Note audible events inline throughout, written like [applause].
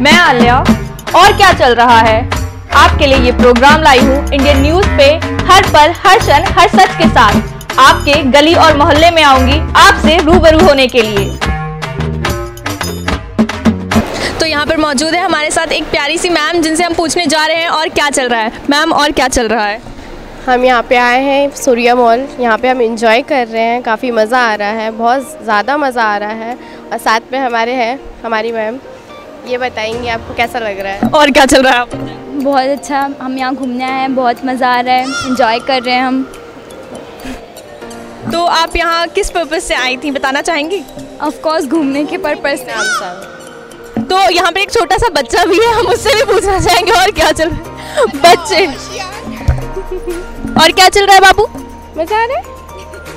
मैं आलिया और क्या चल रहा है? आपके लिए ये प्रोग्राम लाई हूँ इंडियन न्यूज़ पे हर पल हर क्षण हर सच के साथ। आपके गली और मोहल्ले में आऊँगी आपसे रूबरू होने के लिए। तो यहाँ पर मौजूद है हमारे साथ एक प्यारी सी मैम जिनसे हम पूछने जा रहे हैं और क्या चल रहा है? मैम और क्या चल रहा है? हम यहाँ पे आए हैं सूर्या मॉल। यहाँ पे हम इंजॉय कर रहे हैं काफ़ी मज़ा आ रहा है बहुत ज़्यादा मज़ा आ रहा है। और साथ में हमारे हैं हमारी मैम। ये बताएँगे आपको कैसा लग रहा है? और क्या चल रहा है? आप बहुत अच्छा हम यहाँ घूमने आए हैं बहुत मज़ा आ रहा है इंजॉय कर रहे हैं हम। तो आप यहाँ किस पर्पज से आई थी बताना चाहेंगी? ऑफ़ कोर्स घूमने के पर्पज से। तो यहाँ पे एक छोटा सा बच्चा भी है हम उससे भी पूछना चाहेंगे और क्या चल रहा है? बच्चे। और क्या चल रहा है बाबू? मज़ा आ रहा है?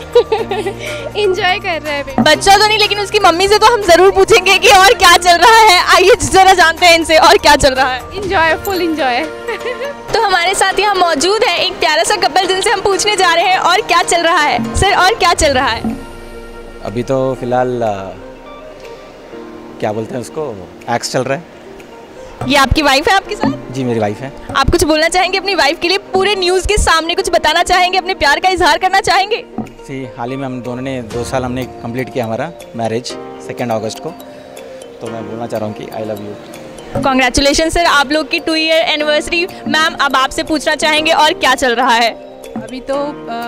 [laughs] इंजॉय कर रहे हैं बच्चा तो नहीं लेकिन उसकी मम्मी से तो हम ज़रूर पूछेंगे कि और क्या चल रहा है। आइए जरा जानते हैं इनसे और क्या चल रहा है। इंजॉय फुल इंजॉय तो हमारे साथ यहाँ मौजूद है एक प्यारा सा कपल जिनसे हम पूछने जा रहे हैं और क्या चल रहा है? सर और क्या चल रहा है? अभी तो फ़िलहाल क्या बोलते हैं उसको? एक्स चल रहा है। ये आपकी वाइफ है आपके साथ? जी मेरी वाइफ है। आप कुछ बोलना चाहेंगे अपनी वाइफ के लिए? पूरे न्यूज़ के सामने कुछ बताना चाहेंगे? अपने प्यार का इजहार करना चाहेंगे? जी हाल ही में हम दोनों ने दो साल हमने कंप्लीट किया हमारा मैरिज सेकेंड अगस्त को। तो मैं बोलना चाह रहा हूँ कि I love you congratulation sir आप लोग की टू ईयर एनिवर्सरी मैम अब आपसे पूछना चाहेंगे और क्या चल रहा है? अभी तो आ,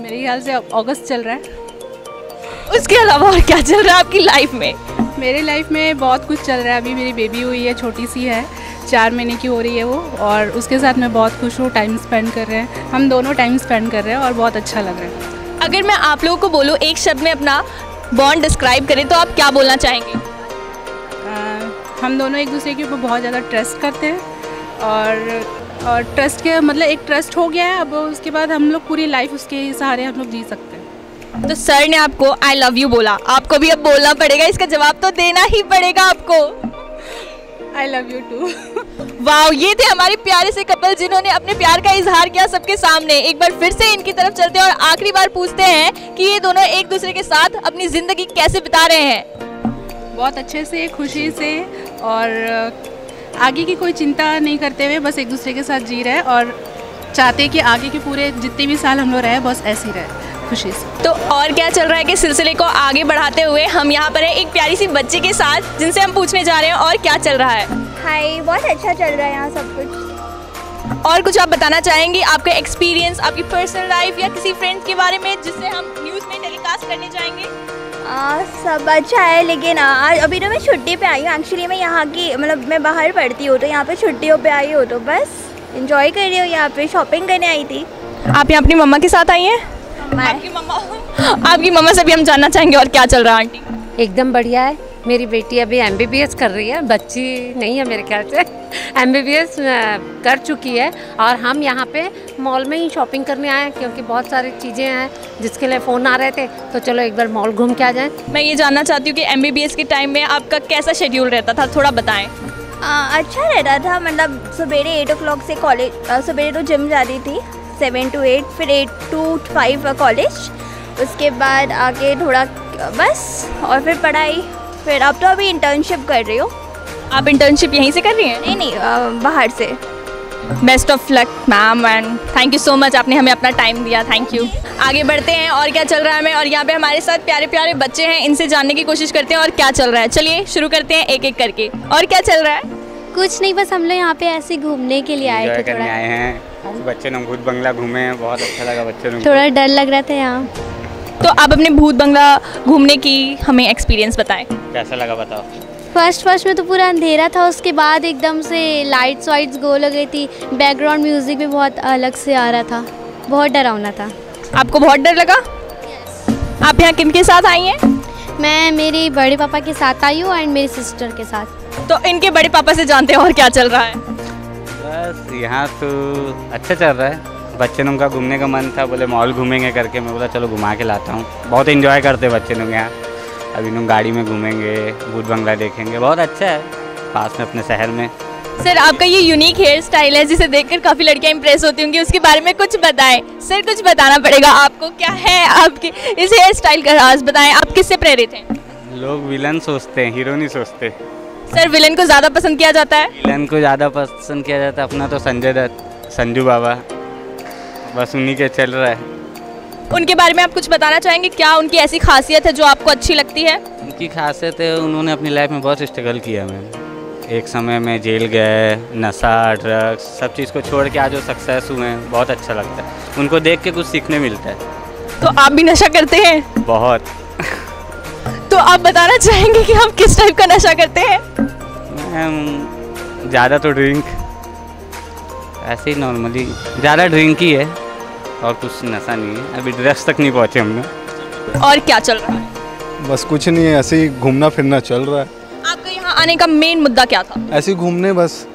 मेरे ख्याल से अगस्त चल रहा है। उसके अलावा और क्या चल रहा है आपकी लाइफ में? मेरी लाइफ में बहुत कुछ चल रहा है। अभी मेरी बेबी हुई है छोटी सी है। चार महीने की हो रही है वो और उसके साथ मैं बहुत खुश हूँ। टाइम स्पेंड कर रहे हैं। हम दोनों टाइम स्पेंड कर रहे हैं और बहुत अच्छा लग रहा है। अगर मैं आप लोगों को बोलूँ एक शब्द में अपना बॉन्ड डिस्क्राइब करें तो आप क्या बोलना चाहेंगे? हम दोनों एक दूसरे के ऊपर बहुत ज़्यादा ट्रस्ट करते हैं और और ट्रस्ट के मतलब एक ट्रस्ट हो गया है अब उसके बाद हम लोग पूरी लाइफ उसके सहारे हम लोग जी सकते हैं। तो सर ने आपको आई लव यू बोला। आपको भी अब बोलना पड़ेगा इसका जवाब तो देना ही पड़ेगा आपको। आई लव यू टू वाह ये थे हमारे प्यारे से कपल जिन्होंने अपने प्यार का इजहार किया सबके सामने। एक बार फिर से इनकी तरफ़ चलते हैं और आखिरी बार पूछते हैं कि ये दोनों एक दूसरे के साथ अपनी ज़िंदगी कैसे बिता रहे हैं। बहुत अच्छे से, खुशी से और आगे की कोई चिंता नहीं करते हुए बस एक दूसरे के साथ जी रहे और चाहते कि आगे के पूरे जितने भी साल हम लोग रहे बस ऐसे ही रहे। खुशी से तो और क्या चल रहा है कि सिलसिले को आगे बढ़ाते हुए हम यहाँ पर है एक प्यारी सी बच्ची के साथ जिनसे हम पूछने जा रहे हैं और क्या चल रहा है? हाय बहुत अच्छा चल रहा है यहाँ सब कुछ। और कुछ आप बताना चाहेंगे आपका एक्सपीरियंस आपकी पर्सनल लाइफ या किसी फ्रेंड के बारे में जिससे हम न्यूज़ में टेलीकास्ट करने जाएँगे? आ, सब अच्छा है लेकिन आज अभी तो मैं छुट्टी पे आई हूँ। एक्चुअली मैं यहाँ की मतलब मैं बाहर पढ़ती हूँ तो यहाँ पे छुट्टियों पे आई हूँ तो बस इंजॉय कर रही हूँ यहाँ पे शॉपिंग करने आई थी। आप यहाँ अपनी मम्मा के साथ आई हैं? आपकी मम्मा। आपकी मम्मा से भी हम जानना चाहेंगे और क्या चल रहा है आंटी? एकदम बढ़िया है। मेरी बेटी अभी एमबीबीएस कर रही है। बच्ची नहीं है मेरे ख्याल से। एमबीबीएस कर चुकी है और हम यहाँ पे मॉल में ही शॉपिंग करने आए हैं क्योंकि बहुत सारी चीज़ें हैं जिसके लिए फ़ोन आ रहे थे। तो चलो एक बार मॉल घूम के आ जाएँ। मैं ये जानना चाहती हूँ कि एमबीबीएस के टाइम में आपका कैसा शेड्यूल रहता था? थोड़ा बताएँ। अच्छा रहता था। मतलब सवेरे एट ओ से कॉलेज सवेरे तो जिम जाती थी। सेवन टू एट फिर एट टू फाइव कॉलेज। उसके बाद आगे थोड़ा बस और फिर पढ़ाई। फिर अब तो अभी इंटर्नशिप कर रही हो। आप इंटर्नशिप यहीं से कर रही हैं? नहीं नहीं आ, बाहर से। Best of luck ma'am and thank you so much आपने हमें अपना टाइम दिया थैंक यू आगे बढ़ते हैं और क्या चल रहा है हमें? और यहाँ पे हमारे साथ प्यारे प्यारे बच्चे हैं इनसे जानने की कोशिश करते हैं और क्या चल रहा है? चलिए शुरू करते हैं एक एक करके। और क्या चल रहा है? कुछ नहीं बस हम लोग यहाँ पे ऐसे घूमने के लिए आए थे थोड़ा। आए हैं। बच्चे ने भूत बंगला घूमे हैं बहुत अच्छा लगा बच्चे ने थोड़ा डर लग रहा था यहाँ। तो आप अपने भूत बंगला घूमने की हमें एक्सपीरियंस बताएँ। कैसा लगा बताओ? फ़र्स्ट फ़र्स्ट में तो पूरा अंधेरा था उसके बाद एकदम से लाइट्स वाइट्स गो लग गई थी बैकग्राउंड म्यूज़िक भी बहुत अलग से आ रहा था बहुत डरावना था। आपको बहुत डर लगा? आप यहाँ किन के साथ आई हैं? मैं मेरे बड़े पापा के साथ आई हूँ एंड मेरी सिस्टर के साथ। तो इनके बड़े पापा से जानते हैं और क्या चल रहा है? बस यहाँ तो अच्छा चल रहा है। बच्चे लोग का घूमने का मन था बोले मॉल घूमेंगे करके। मैं बोला चलो घुमा के लाता हूँ। बहुत इन्जॉय करते बच्चे लोग यहाँ। अभी लोग गाड़ी में घूमेंगे भूत बंगला देखेंगे। बहुत अच्छा है पास में अपने शहर में। सर आपका ये यूनिक हेयर स्टाइल है जिसे देखकर काफ़ी लड़कियाँ इंप्रेस होती होंगी। उसके बारे में कुछ बताएँ। सर कुछ बताना पड़ेगा आपको क्या है आपके इस हेयर स्टाइल का राज? बताएँ आप किससे प्रेरित हैं? लोग विलन सोचते हैं हीरो नहीं सोचते। सर विलन को ज़्यादा पसंद किया जाता है? विलन को ज़्यादा पसंद किया जाता है अपना तो संजय दत्त संजू बाबा। बस उन्हीं के चल रहा है। उनके बारे में आप कुछ बताना चाहेंगे? क्या उनकी ऐसी खासियत है जो आपको अच्छी लगती है? उनकी खासियत है उन्होंने अपनी लाइफ में बहुत स्ट्रगल किया मैम एक समय में जेल गए नशा ड्रग्स सब चीज़ को छोड़ के आज वो सक्सेस हुए हैं। बहुत अच्छा लगता है। उनको देख के कुछ सीखने मिलता है। तो आप भी नशा करते हैं? बहुत। तो आप बताना चाहेंगे कि आप किस टाइप का नशा करते हैं? मैम ज़्यादा तो ड्रिंक ऐसे ही नॉर्मली ज़्यादा ड्रिंक ही है और कुछ नशा नहीं है। अभी ड्रग्स तक नहीं पहुँचे हम लोग और क्या चल रहा है? बस कुछ नहीं है ऐसे ही घूमना फिरना चल रहा है। आपका यहाँ आने का मेन मुद्दा क्या था? ऐसे ही घूमने बस।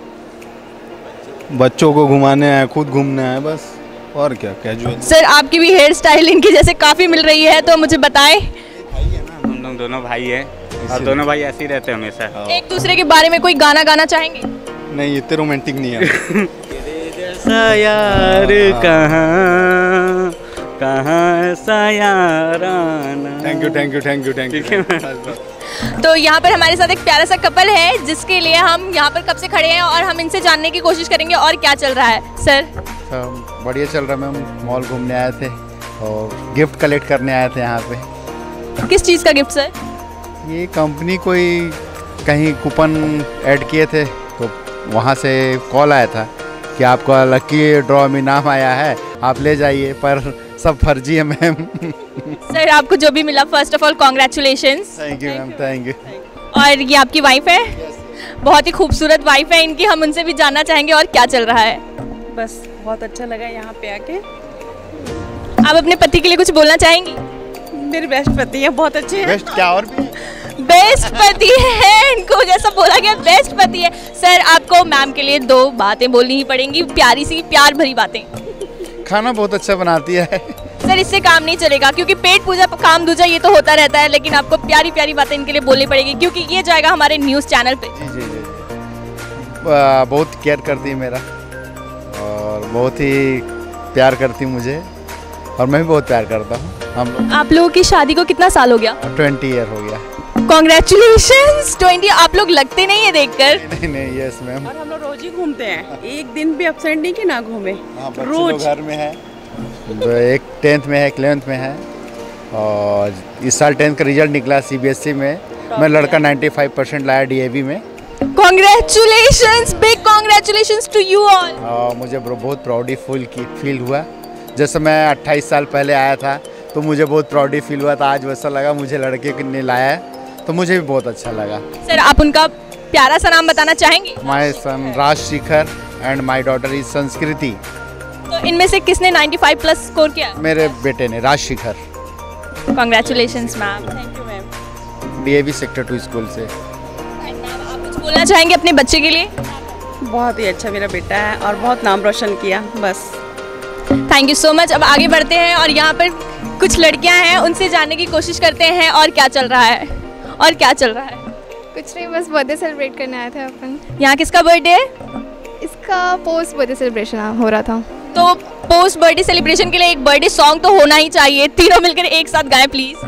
बच्चों को घुमाने आए खुद घूमने आए बस। और क्या कैजुअल सर आपकी भी हेयर स्टाइल इनकी जैसे काफ़ी मिल रही है तो मुझे बताएँ हम लोग दोनों भाई हैं। और दोनों भाई ऐसे ही रहते हैं हमेशा। एक दूसरे के बारे में कोई गाना गाना चाहेंगे? नहीं इतने रोमांटिक नहीं है। [laughs] जैसा यार कहाँ कहाँ ऐसा याराना thank you thank you thank you thank you तो यहाँ पर हमारे साथ एक प्यारा सा कपल है जिसके लिए हम यहाँ पर कब से खड़े हैं और हम इनसे जानने की कोशिश करेंगे और क्या चल रहा है। सर बढ़िया चल रहा है मैम। मॉल घूमने आए थे और गिफ्ट कलेक्ट करने आए थे यहाँ पे। किस चीज़ का गिफ्ट सर ये कंपनी कोई कहीं कूपन ऐड किए थे तो वहाँ से कॉल आया था कि आपका लकी ड्रॉ में नाम आया है आप ले जाइए पर सब फर्जी है मैम सर आपको जो भी मिला first of all congratulation thank you ma'am thank you और ये आपकी वाइफ है? बहुत ही खूबसूरत वाइफ है इनकी हम उनसे भी जानना चाहेंगे और क्या चल रहा है। बस बहुत अच्छा लगा यहाँ पे आके। आप अपने पति के लिए कुछ बोलना चाहेंगी? मेरे बेस्ट पति है बहुत अच्छे हैं। बेस्ट क्या और? भी बेस्ट पति है इनको जैसा बोला गया बेस्ट पति है। सर आपको मैम के लिए दो बातें बोलनी ही पड़ेंगी प्यारी सी प्यार भरी बातें। खाना बहुत अच्छा बनाती है। सर इससे काम नहीं चलेगा क्योंकि पेट पूजा काम दूजा ये तो होता रहता है लेकिन आपको प्यारी प्यारी बातें इनके लिए बोलनी पड़ेगी क्योंकि ये जाएगा हमारे न्यूज़ चैनल पे। जी जी जी। बहुत केयर करती है मेरा और बहुत ही प्यार करती मुझे। और मैं भी बहुत प्यार करता हूँ। हम लोग। आप लोगों की शादी को कितना साल हो गया? ट्वेंटी ईयर हो गया। कॉन्ग्रेचुलेशन ट्वेंटी आप लोग लगते नहीं है देखकर। नहीं नहीं यस मैम और हम लोग रोज ही घूमते हैं। एक दिन भी अपसेंट नहीं कि ना घूमे? हाँ रोज। घर में है। तो एक टेंथ में है एक इलेवेंथ में है। और इस साल टेंथ का रिज़ल्ट निकला सीबीएसई में। मैं लड़का 95 परसेंट लाया डीएवी में। Congratulation big congratulation to you all मुझे बहुत प्राउडी फुल की फील हुआ। जैसे मैं 28 साल पहले आया था तो मुझे बहुत प्राउडी फील हुआ था। आज वैसा लगा मुझे लड़के को ने लाया है तो मुझे भी बहुत अच्छा लगा। सर आप उनका प्यारा सा नाम बताना चाहेंगे? My son Rajshikhar and my daughter is Sanskriti तो इनमें से किसने 95 प्लस स्कोर किया? मेरे बेटे ने Rajshikhar congratulation ma'am thank you ma'am DAV sector two school से। आप कुछ बोलना चाहेंगे अपने बच्चे के लिए? बहुत ही अच्छा मेरा बेटा है और बहुत नाम रोशन किया बस। थैंक यू सो मच अब आगे बढ़ते हैं और यहाँ पर कुछ लड़कियाँ हैं उनसे जानने की कोशिश करते हैं और क्या चल रहा है। और क्या चल रहा है। कुछ नहीं बस बर्थडे सेलिब्रेट करने आया था अपन। यहाँ किसका बर्थडे? इसका पोस्ट बर्थडे सेलिब्रेशन हो रहा था। तो पोस्ट बर्थडे सेलिब्रेशन के लिए एक बर्थडे सॉन्ग तो होना ही चाहिए। तीनों मिलकर एक साथ गाएँ प्लीज़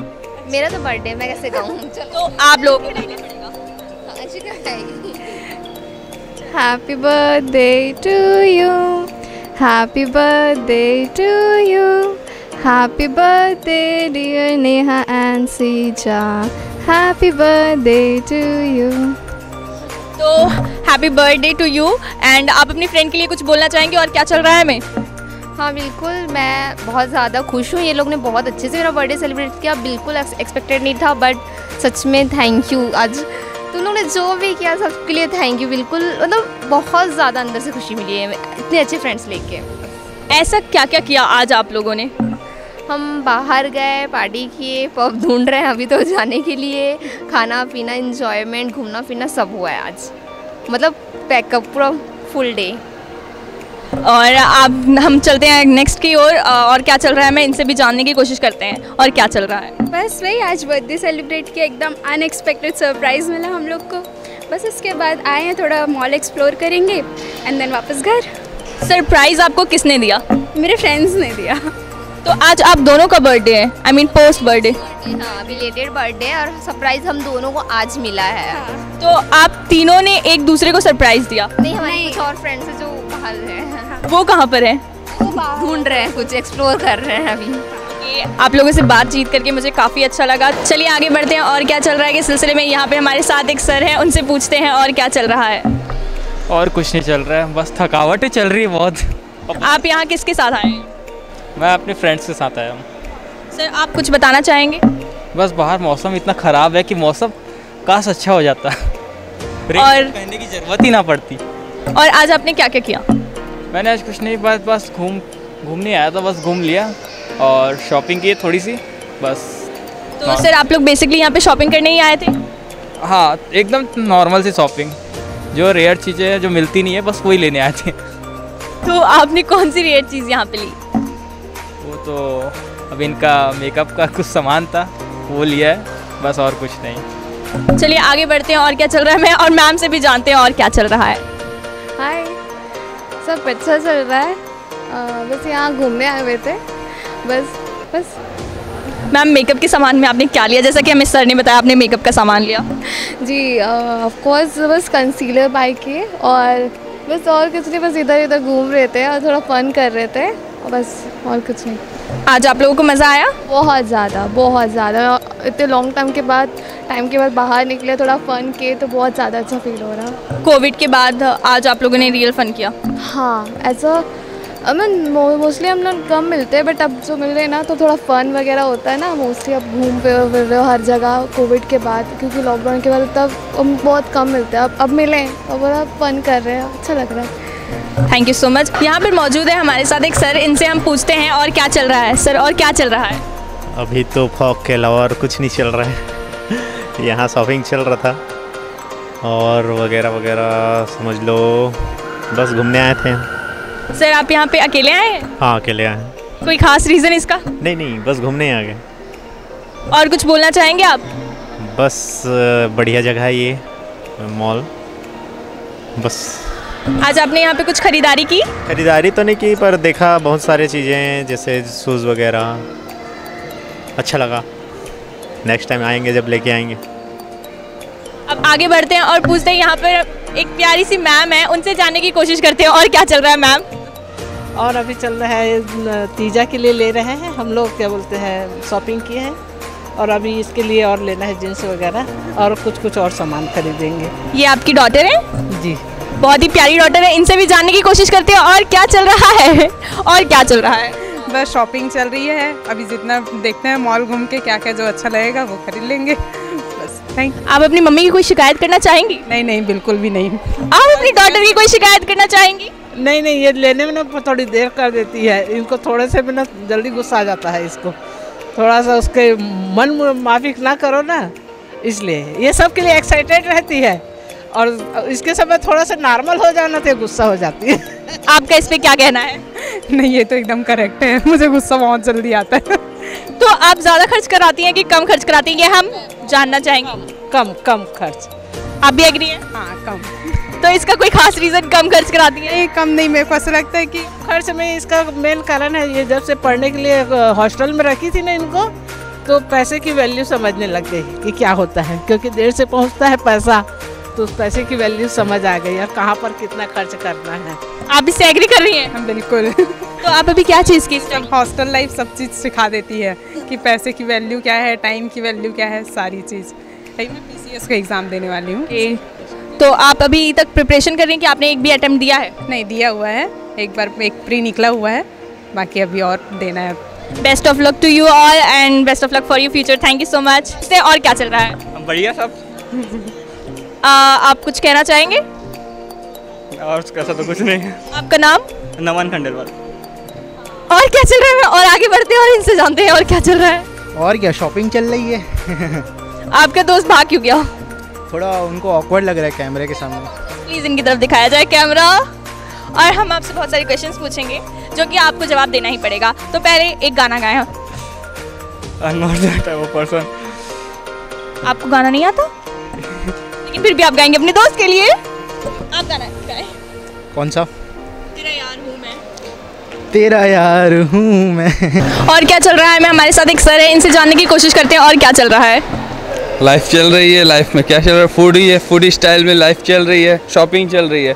मेरा तो बर्थडे मैं कैसे गाऊँ? चलो तो आप लोगों को गाना पड़ेगा। अच्छी गाएगी Happy birthday to you. Happy birthday to you. Happy birthday, dear Neha and Sija. Happy birthday to you. तो happy birthday to you and आप अपनी फ्रेंड के लिए कुछ बोलना चाहेंगे और क्या चल रहा है हमें हाँ बिल्कुल मैं बहुत ज़्यादा खुश हूँ ये लोग ने बहुत अच्छे से मेरा बर्थडे सेलिब्रेट किया बिल्कुल एक्सपेक्टेड नहीं था बट सच में थैंक यू आज तुम लोग ने जो भी किया सबके लिए थैंक यू बिल्कुल। मतलब बहुत ज़्यादा अंदर से खुशी मिली है। इतने अच्छे फ्रेंड्स लेके। ऐसा क्या क्या किया आज आप लोगों ने? हम बाहर गए पार्टी किए पब ढूंढ रहे हैं अभी तो जाने के लिए। खाना पीना इंजॉयमेंट घूमना फिरना सब हुआ है आज। मतलब पैकअप पूरा फुल डे और आप हम चलते हैं नेक्स्ट की ओर और और क्या चल रहा है? मैं इनसे भी जानने की कोशिश करते हैं और क्या चल रहा है? बस वही आज बर्थडे सेलिब्रेट किया एकदम अनएक्सपेक्टेड सरप्राइज़ मिला हम लोग को। बस इसके बाद आए हैं थोड़ा मॉल एक्सप्लोर करेंगे एंड देन वापस घर। सरप्राइज़ आपको किसने दिया? मेरे फ्रेंड्स ने दिया। तो आज आप दोनों का बर्थडे है आई मीन पोस्ट बर्थडे हाँ बिलेटेड बर्थडे और सरप्राइज़ हम दोनों को आज मिला है। हाँ। तो आप तीनों ने एक दूसरे को सरप्राइज़ दिया? नहीं हमारे कुछ और फ्रेंड्स हैं जो बाहर हैं। वो कहाँ पर है? ढूंढ रहे हैं कुछ एक्सप्लोर कर रहे हैं अभी। आप लोगों से बातचीत करके मुझे काफ़ी अच्छा लगा। चलिए आगे बढ़ते हैं और क्या चल रहा है के सिलसिले में? यहाँ पे हमारे साथ एक सर हैं उनसे पूछते हैं और क्या चल रहा है? और कुछ नहीं चल रहा है बस थकावट ही चल रही है बहुत। आप यहाँ किसके साथ आए? मैं अपने फ्रेंड्स के साथ आया हूँ। सर आप कुछ बताना चाहेंगे? बस बाहर मौसम इतना ख़राब है कि मौसम काश अच्छा हो जाता। और- और पहनने की ज़रूरत ही ना पड़ती। और आज आपने क्या क्या? किया मैंने आज कुछ नहीं बस बस घूम घूमने आया था बस घूम लिया और शॉपिंग की थोड़ी सी बस। तो हाँ। सर आप लोग बेसिकली यहाँ पे शॉपिंग करने ही आए थे? हाँ एकदम नॉर्मल सी शॉपिंग जो रेयर चीज़ें जो मिलती नहीं है बस वही लेने आए थे। तो आपने कौन सी रेयर चीज़ यहाँ पे ली? वो तो अब इनका मेकअप का कुछ सामान था वो लिया है बस और कुछ नहीं। चलिए आगे बढ़ते हैं और क्या चल रहा है। मैं और मैम से भी जानते हैं और क्या चल रहा है। हाय। सब अच्छा चल रहा है। बस यहाँ घूमने आए हुए थे। बस बस। मैम मेकअप के सामान में आपने क्या लिया? जैसा कि हमें सर ने बताया आपने मेकअप का सामान लिया। जी ऑफ़ कोर्स बस कंसीलर बाई के और बस और कुछ नहीं बस इधर इधर घूम रहे थे और थोड़ा फन कर रहे थे। और बस और कुछ नहीं। आज आप लोगों को मज़ा आया? बहुत ज़्यादा बहुत ज़्यादा। इतने लॉन्ग टाइम के बाद टाइम के बाद बाहर निकले थोड़ा फन किए तो बहुत ज़्यादा अच्छा फील हो रहा। कोविड के बाद आज आप लोगों ने रियल फन किया? हाँ ऐसा आई मीन मोस्टली हम लोग कम मिलते हैं बट अब जो मिल रहे हैं ना तो थोड़ा फन वगैरह होता है ना मोस्टली अब घूम पे फिर रहे हो हर जगह कोविड के बाद क्योंकि लॉकडाउन के बाद तब हम बहुत कम मिलते हैं। अब अब मिले हैं और बड़ा फन कर रहे हैं अच्छा लग रहा है। थैंक यू सो मच यहाँ पर मौजूद है हमारे साथ एक सर इनसे हम पूछते हैं और क्या चल रहा है? सर और क्या चल रहा है? अभी तो फॉग के अलावा और कुछ नहीं चल रहा है। यहाँ शॉपिंग चल रहा था। और वगैरह वगैरह समझ लो बस घूमने आए थे सर आप यहाँ पे अकेले आए हैं? हाँ अकेले आए हैं। कोई खास रीज़न इसका? नहीं नहीं बस घूमने आ गए। और कुछ बोलना चाहेंगे आप? बस बढ़िया जगह है ये मॉल। बस। आज आपने यहाँ पे कुछ खरीदारी की? खरीदारी तो नहीं की पर देखा बहुत सारी चीज़ें जैसे शूज़ वगैरह। अच्छा लगा। नेक्स्ट टाइम आएँगे जब लेके आएँगे। अब आगे बढ़ते हैं और पूछते हैं यहाँ पर एक प्यारी सी मैम है उनसे जानने की कोशिश करते हैं और क्या चल रहा है मैम? और अभी चल रहा है तीजा के लिए ले रहे हैं हम लोग क्या बोलते हैं शॉपिंग किए हैं। और अभी इसके लिए और लेना है जींस वगैरह और कुछ कुछ और सामान खरीदेंगे। ये आपकी डॉटर है? जी। बहुत ही प्यारी डॉटर है इनसे भी जानने की कोशिश करते हैं। और क्या चल रहा है? और क्या चल रहा है? बस शॉपिंग चल रही है। अभी जितना देखते हैं मॉल घूम के क्या क्या जो अच्छा लगेगा वो खरीद लेंगे। बस थैंक आप अपनी मम्मी की कोई शिकायत करना चाहेंगी? नहीं नहीं बिल्कुल भी नहीं। आप अपनी डॉटर की कोई शिकायत करना चाहेंगी? नहीं नहीं ये लेने में ना थोड़ी देर कर देती है। इनको थोड़े से भी ना जल्दी गुस्सा आ जाता है इसको। थोड़ा सा उसके मन माफिक ना करो ना। इसलिए ये सब के लिए एक्साइटेड रहती है। और इसके समय थोड़ा सा नॉर्मल हो जाना तो गुस्सा हो जाती है। [laughs] आपका इस पे क्या कहना है? नहीं ये तो एकदम करेक्ट है। [laughs] मुझे गुस्सा बहुत जल्दी आता है। [laughs] तो आप ज़्यादा खर्च कराती हैं कि कम खर्च कराती हैं? ये हम जानना चाहेंगे। कम कम खर्च। आप भी एग्री हैं? हाँ कम। तो इसका कोई खास रीज़न कम खर्च कराती है? कम नहीं मेरे को ऐसा लगता है कि खर्च में इसका मेन कारण है ये जब से पढ़ने के लिए हॉस्टल में रखी थी ना इनको तो पैसे की वैल्यू समझने लग गई कि क्या होता है क्योंकि देर से पहुँचता है पैसा। तो उस पैसे की वैल्यू समझ आ गई और कहाँ पर कितना खर्च करना है। आप इससे एग्री कर रही हैं? हाँ, बिल्कुल। तो आप अभी क्या चीज़ की हॉस्टल लाइफ सब चीज़ सिखा देती है कि पैसे की वैल्यू क्या है टाइम की वैल्यू क्या है सारी चीज़। मैं पीसीएस का एग्ज़ाम देने वाली हूँ। तो आप अभी तक प्रिपरेशन कर रही हैं कि आपने एक भी अटेम्प्ट दिया है? नहीं दिया हुआ है। एक बार एक प्री निकला हुआ है। बाकी अभी और देना है। Best of luck to you all and best of luck for you future thank you so much और क्या चल रहा है? बढ़िया सब। आ, आप कुछ कहना चाहेंगे? और कैसा तो कुछ नहीं। आपका नाम? नमन खंडेलवाल। और क्या चल रहा है? और आगे बढ़ते हैं और इनसे जानते हैं और क्या चल रहा है। और क्या शॉपिंग चल रही है? आपका दोस्त भाग क्यों गया? थोड़ा उनको ऑकवर्ड लग रहा है कैमरे के सामने। प्लीज़ इनकी तरफ़ दिखाया जाए कैमरा और हम आपसे बहुत सारे क्वेश्चंस पूछेंगे जो कि आपको जवाब देना ही पड़ेगा। तो पहले एक गाना गाएँ हम not that type of person आपको गाना नहीं आता? लेकिन फिर भी आप गाएँगे अपने दोस्त के लिए? आप गाना गाएँ। कौन सा? तेरा यार हूँ मैं। तेरा यार हूँ मैं। और क्या चल रहा है? मैं हमारे साथ एक सर है इनसे जानने की कोशिश करते हैं और क्या चल रहा है? लाइफ चल रही है लाइफ में क्या चल रहा है? फ़ूड ही है फ़ूड स्टाइल में लाइफ चल रही है शॉपिंग चल रही है।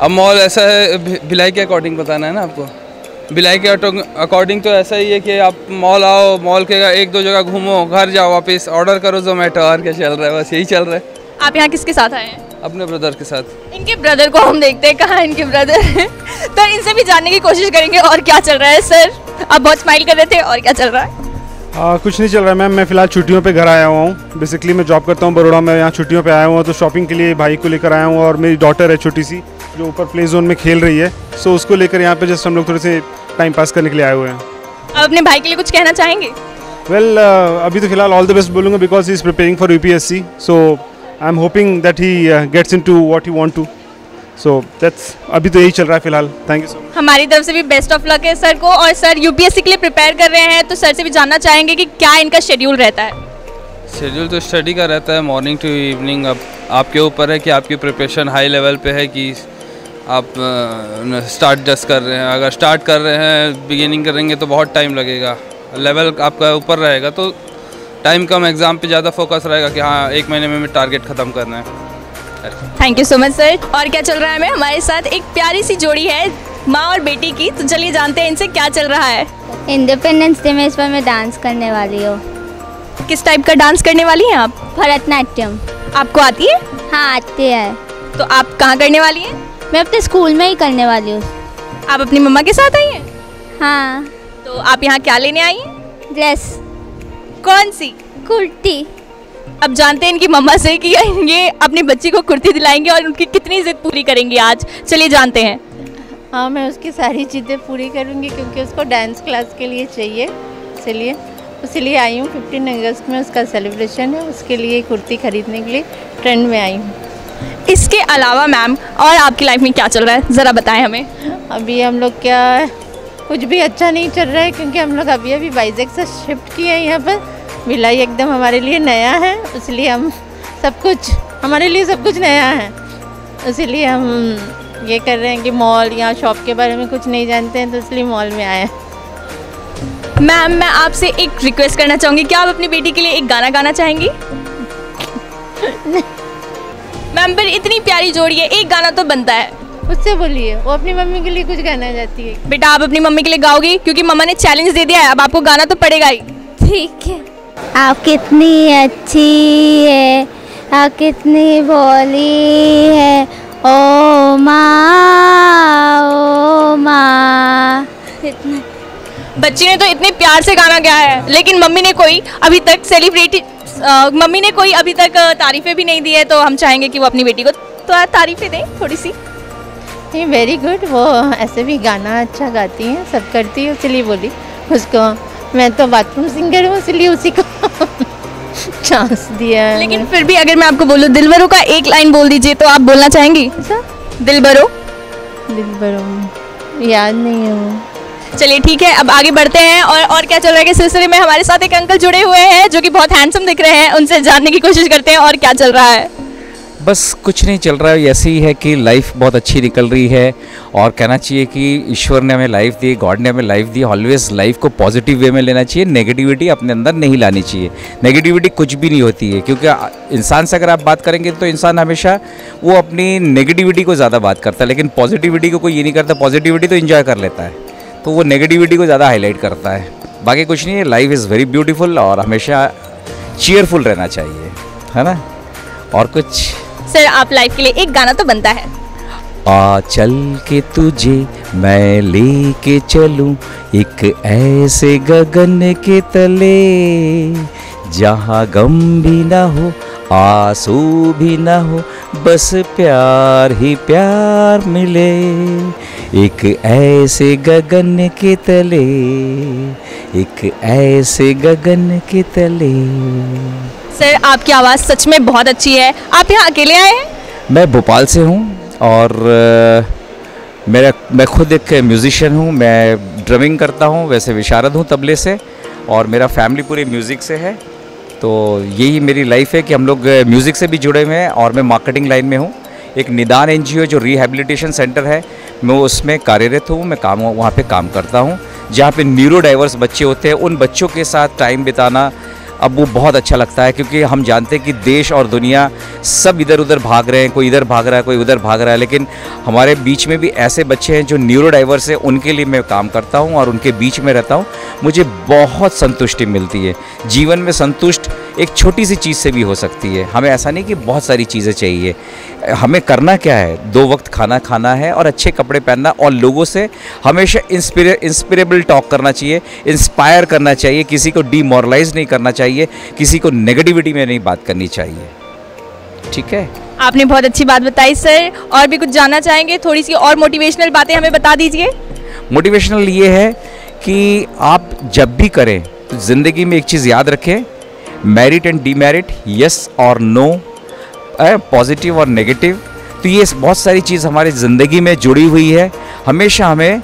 अब मॉल ऐसा है भिलाई के अकॉर्डिंग बताना है ना आपको? भिलाई के अकॉर्डिंग तो ऐसा ही है कि आप मॉल आओ मॉल के एक दो जगह घूमो घर जाओ वापस ऑर्डर करो जोमेटो और क्या चल रहा है? बस यही चल रहा है। आप यहाँ किसके साथ आए हैं? अपने ब्रदर के साथ। इनके ब्रदर को हम देखते हैं। कहाँ इनके ब्रदर हैं? तो इनसे भी जानने की कोशिश करेंगे और क्या चल रहा है सर आप बहुत स्माइल कर रहे थे और क्या चल रहा है? आ, कुछ नहीं चल रहा है मैम। मैं फ़िलहाल छुट्टियों पे घर आया हुआ हूँ। बेसिकली मैं जॉब करता हूँ बड़ोड़ा में। यहाँ छुट्टियों पे आया हुआ तो शॉपिंग के लिए भाई को लेकर आया हूँ और मेरी डॉटर है छोटी सी जो ऊपर प्ले जोन में खेल रही है। सो उसको लेकर यहाँ पे जस्ट हम लोग थोड़े से टाइम पास करने के लिए आए हुए हैं। आप अपने भाई के लिए कुछ कहना चाहेंगे? वेल well, uh, अभी तो फ़िलहाल ऑल द बेस्ट बोलूँगा because he is preparing for U P S C so I am hoping that he gets in to what you want to so that's अभी तो यही चल रहा है फ़िलहाल. थैंक यू सो हमारी तरफ़ से भी बेस्ट ऑफ़ लक है सर को और सर यूपीएससी के लिए प्रिपेयर कर रहे हैं तो सर से भी जानना चाहेंगे कि क्या इनका शेड्यूल रहता है? शेड्यूल तो स्टडी का रहता है मॉर्निंग टू इवनिंग अब आपके ऊपर है कि आपकी प्रिपरेशन हाई लेवल पे है कि आप स्टार्ट जस्ट कर रहे हैं. अगर स्टार्ट कर रहे हैं बिगिनिंग करेंगे तो बहुत टाइम लगेगा. लेवल आपका ऊपर रहेगा तो टाइम कम एग्ज़ाम पे ज़्यादा फोकस रहेगा कि हाँ एक महीने में टारगेट ख़त्म करना है। Thank you so much sir और क्या चल रहा है मैं हमारे साथ एक प्यारी सी जोड़ी है माँ और बेटी की। तो चलिए जानते हैं इनसे क्या चल रहा है। इंडिपेंडेंस डे में इस पर मैं डांस करने वाली हूँ। किस टाइप का डांस करने वाली हैं आप? भरतनाट्यम। आपको आती है? हाँ आती है। तो आप कहाँ करने वाली हैं? मैं अपने स्कूल में ही करने वाली हूँ। आप अपनी मम्मा के साथ आई हैं? हाँ। तो आप यहाँ क्या लेने आई हैं? ड्रेस कौन सी? कुर्ती। अब जानते हैं इनकी मम्मा से कि ये अपनी बच्ची को कुर्ती दिलाएँगे और उनकी कितनी जिद पूरी करेंगी आज। चलिए जानते हैं। हाँ मैं उसकी सारी चीज़ें पूरी करूँगी क्योंकि उसको डांस क्लास के लिए चाहिए। इसलिए इसीलिए आई हूँ। फिफ्टीन अगस्त में उसका सेलिब्रेशन है उसके लिए कुर्ती खरीदने के लिए ट्रेंड में आई हूँ। इसके अलावा मैम और आपकी लाइफ में क्या चल रहा है? ज़रा बताएँ हमें। अभी हम लोग क्या कुछ भी अच्छा नहीं चल रहा है क्योंकि हम लोग अभी अभी वाइजैक से शिफ्ट किए हैं यहाँ पर। भिलाई एकदम हमारे लिए नया है इसलिए हम सब कुछ हमारे लिए सब कुछ नया है। इसीलिए हम ये कर रहे हैं कि मॉल या शॉप के बारे में कुछ नहीं जानते हैं तो इसलिए मॉल में आए मैम मैं आपसे एक रिक्वेस्ट करना चाहूँगी क्या आप अपनी बेटी के लिए एक गाना गाना चाहेंगी? [laughs] मैम पर इतनी प्यारी जोड़ी है एक गाना तो बनता है। उससे बोलिए वो अपनी मम्मी के लिए कुछ गाना चाहती है। बेटा आप अपनी मम्मी के लिए गाओगी? क्योंकि मम्मा ने चैलेंज दे दिया है अब आपको गाना तो पड़ेगा ही। ठीक है। आप कितनी अच्छी है आप कितनी भोली है। ओ माँ ओ माँ। इतना बच्ची ने तो इतने प्यार से गाना गाया है लेकिन मम्मी ने कोई अभी तक सेलिब्रिटी मम्मी ने कोई अभी तक तारीफें भी नहीं दी है तो हम चाहेंगे कि वो अपनी बेटी को तो तारीफें दें थोड़ी सी। नहीं वेरी गुड वो ऐसे भी गाना अच्छा गाती हैं सब करती है चलिए बोली। उसको मैं तो बाथरूम सिंगर हूँ इसलिए उसी को [laughs] चांस दिया है लेकिन फिर भी अगर मैं आपको बोलूँ दिलबरो का एक लाइन बोल दीजिए तो आप बोलना चाहेंगी? दिलबरो दिलबरो याद नहीं है चलिए ठीक है अब आगे बढ़ते हैं और और क्या चल रहा है कि सिलसिले में? हमारे साथ एक अंकल जुड़े हुए हैं जो कि बहुत हैंडसम दिख रहे हैं उनसे जानने की कोशिश करते हैं और क्या चल रहा है? बस कुछ नहीं चल रहा है ऐसे ही है कि लाइफ बहुत अच्छी निकल रही है। और कहना चाहिए कि ईश्वर ने हमें लाइफ दी गॉड ने हमें लाइफ दी ऑलवेज लाइफ को पॉजिटिव वे में लेना चाहिए नेगेटिविटी अपने अंदर नहीं लानी चाहिए। नेगेटिविटी कुछ भी नहीं होती है, क्योंकि इंसान से अगर आप बात करेंगे तो इंसान हमेशा वो अपनी नेगेटिविटी को ज़्यादा बात करता है, लेकिन पॉजिटिविटी को कोई ये नहीं करता पॉजिटिविटी तो इन्जॉय कर लेता है तो वो नेगेटिविटी को ज़्यादा हाईलाइट करता है। बाकी कुछ नहीं है लाइफ इज़ वेरी ब्यूटीफुल और हमेशा चीयरफुल रहना चाहिए, है ना? और कुछ सर, आप लाइफ के लिए एक गाना तो बनता है। आ चल के तुझे मैं लेके चलूँ एक ऐसे गगन के तले, जहाँ गम भी ना हो, आँसू भी ना हो, बस प्यार ही प्यार मिले। एक ऐसे गगन के तले, एक ऐसे गगन के तले। सर, आपकी आवाज़ सच में बहुत अच्छी है। आप यहाँ अकेले आए हैं? मैं भोपाल से हूँ और मेरा, मैं खुद एक म्यूज़िशियन हूँ। मैं ड्रमिंग करता हूँ, वैसे विशारद हूँ तबले से और मेरा फैमिली पूरे म्यूज़िक से है। तो यही मेरी लाइफ है कि हम लोग म्यूज़िक से भी जुड़े हुए हैं और मैं मार्केटिंग लाइन में हूँ। एक निदान एनजीओ जो रिहैबिलिटेशन सेंटर है, मैं उसमें कार्यरत हूँ, मैं काम, वहाँ पे काम करता हूँ। जहाँ पे न्यूरो डाइवर्स बच्चे होते हैं, उन बच्चों के साथ टाइम बिताना अब वो बहुत अच्छा लगता है, क्योंकि हम जानते हैं कि देश और दुनिया सब इधर उधर भाग रहे हैं, कोई इधर भाग रहा है, कोई उधर भाग रहा है, लेकिन हमारे बीच में भी ऐसे बच्चे हैं जो न्यूरो डाइवर्स है, उनके लिए मैं काम करता हूँ और उनके बीच में रहता हूँ। मुझे बहुत संतुष्टि मिलती है। जीवन में संतुष्ट एक छोटी सी चीज़ से भी हो सकती है। हमें ऐसा नहीं कि बहुत सारी चीज़ें चाहिए। हमें करना क्या है? दो वक्त खाना खाना है और अच्छे कपड़े पहनना और लोगों से हमेशा इंस्पिरे इंस्पिरेबल टॉक करना चाहिए इंस्पायर करना चाहिए किसी को डीमोरलाइज नहीं करना चाहिए किसी को नेगेटिविटी में नहीं बात करनी चाहिए। ठीक है? आपने बहुत अच्छी बात बताई सर। और भी कुछ जानना चाहेंगे? थोड़ी सी और मोटिवेशनल बातें हमें बता दीजिए। मोटिवेशनल ये है कि आप जब भी करें तो ज़िंदगी में एक चीज़ याद रखें मेरिट एंड डीमेरिट यस और नो पॉजिटिव और नेगेटिव तो ये बहुत सारी चीज़ हमारी ज़िंदगी में जुड़ी हुई है। हमेशा हमें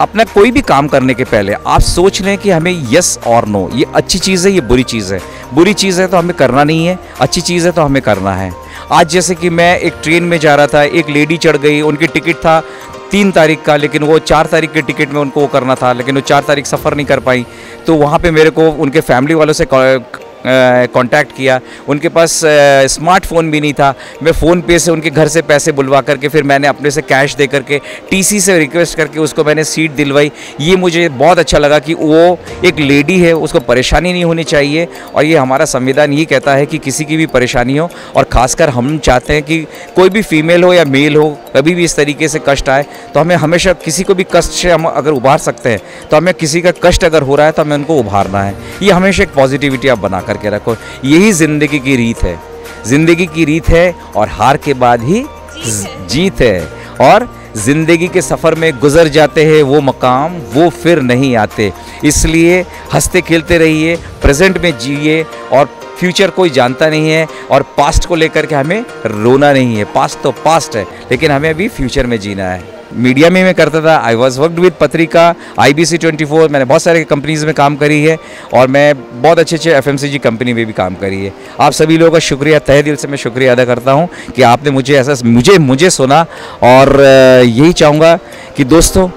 अपना कोई भी काम करने के पहले आप सोच लें कि हमें यस और नो ये अच्छी चीज़ है, ये बुरी चीज़ है। बुरी चीज़ है तो हमें करना नहीं है, अच्छी चीज़ है तो हमें करना है। आज जैसे कि मैं एक ट्रेन में जा रहा था, एक लेडी चढ़ गई, उनकी टिकट था तीन तारीख का, लेकिन वो चार तारीख के टिकट में उनको वो करना था, लेकिन वो चार तारीख सफ़र नहीं कर पाई। तो वहाँ पे मेरे को उनके फैमिली वालों से कांटेक्ट किया। उनके पास स्मार्टफ़ोन भी नहीं था। मैं फ़ोन पे से उनके घर से पैसे बुलवा करके फिर मैंने अपने से कैश दे करके टीसी से रिक्वेस्ट करके उसको मैंने सीट दिलवाई। ये मुझे बहुत अच्छा लगा कि वो एक लेडी है, उसको परेशानी नहीं होनी चाहिए और ये हमारा संविधान ये कहता है कि किसी की भी परेशानी हो और ख़ासकर हम चाहते हैं कि कोई भी फीमेल हो या मेल हो, कभी भी इस तरीके से कष्ट आए तो हमें हमेशा किसी को भी कष्ट से हम अगर उभार सकते हैं तो हमें किसी का कष्ट अगर हो रहा है तो हमें उनको उभारना है। ये हमेशा एक पॉजिटिविटी आप बना करके रखो। यही ज़िंदगी की रीत है। ज़िंदगी की रीत है और हार के बाद ही जीत है। और ज़िंदगी के सफ़र में गुजर जाते हैं वो मकाम वो फिर नहीं आते। इसलिए हँसते खेलते रहिए प्रेजेंट में जिए और फ्यूचर कोई जानता नहीं है और पास्ट को लेकर के हमें रोना नहीं है। पास्ट तो पास्ट है लेकिन हमें अभी फ्यूचर में जीना है। मीडिया में मैं करता था। आई was worked with Patrika I B C twenty four मैंने बहुत सारे कंपनीज़ में काम करी है और मैं बहुत अच्छे अच्छे F M C G company में भी काम करी है। आप सभी लोगों का शुक्रिया, तहे दिल से मैं शुक्रिया अदा करता हूँ कि आपने मुझे ऐसा मुझे मुझे सुना और यही चाहूँगा कि दोस्तों,